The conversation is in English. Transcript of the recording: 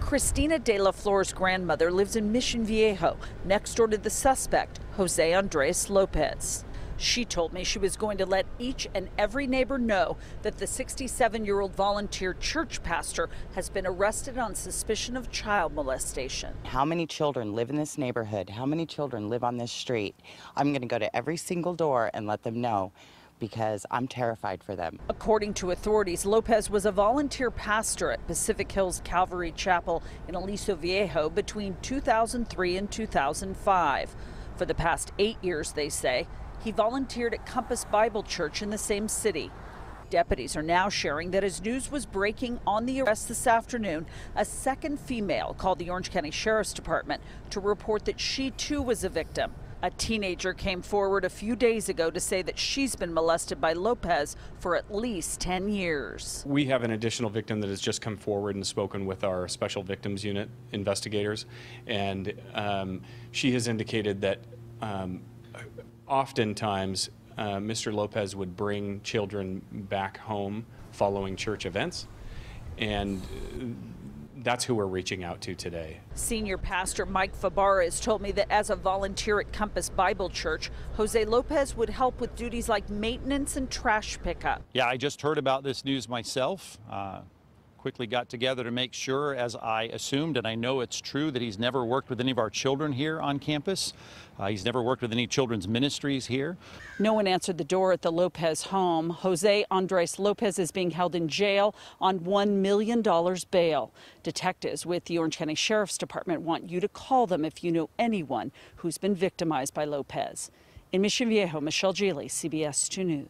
Christina de la Flor's grandmother lives in Mission Viejo, next door to the suspect, Jose Andres Lopez. She told me she was going to let each and every neighbor know that the 67 year old volunteer church pastor has been arrested on suspicion of child molestation. How many children live in this neighborhood? How many children live on this street? I'm going to go to every single door and let them know because I'm terrified for them. According to authorities, Lopez was a volunteer pastor at Pacific Hills Calvary Chapel in Aliso Viejo between 2003 and 2005. For the past eight years, they say, he volunteered at Compass Bible Church in the same city. Deputies are now sharing that as news was breaking on the arrest this afternoon, a second female called the Orange County Sheriff's Department to report that she too was a victim. A teenager came forward a few days ago to say that she's been molested by Lopez for at least 10 years. We have an additional victim that has just come forward and spoken with our Special Victims Unit investigators, and um, she has indicated that um, oftentimes uh, Mr. Lopez would bring children back home following church events, and that's who we're reaching out to today. Senior pastor Mike Fabarez told me that as a volunteer at Compass Bible Church, Jose Lopez would help with duties like maintenance and trash pickup. Yeah, I just heard about this news myself. Uh, quickly got together to make sure, as I assumed, and I know it's true, that he's never worked with any of our children here on campus. Uh, he's never worked with any children's ministries here. No one answered the door at the Lopez home. Jose Andres Lopez is being held in jail on $1 million bail. Detectives with the Orange County Sheriff's Department want you to call them if you know anyone who's been victimized by Lopez. In Mission Viejo, Michele Gile, CBS 2 News.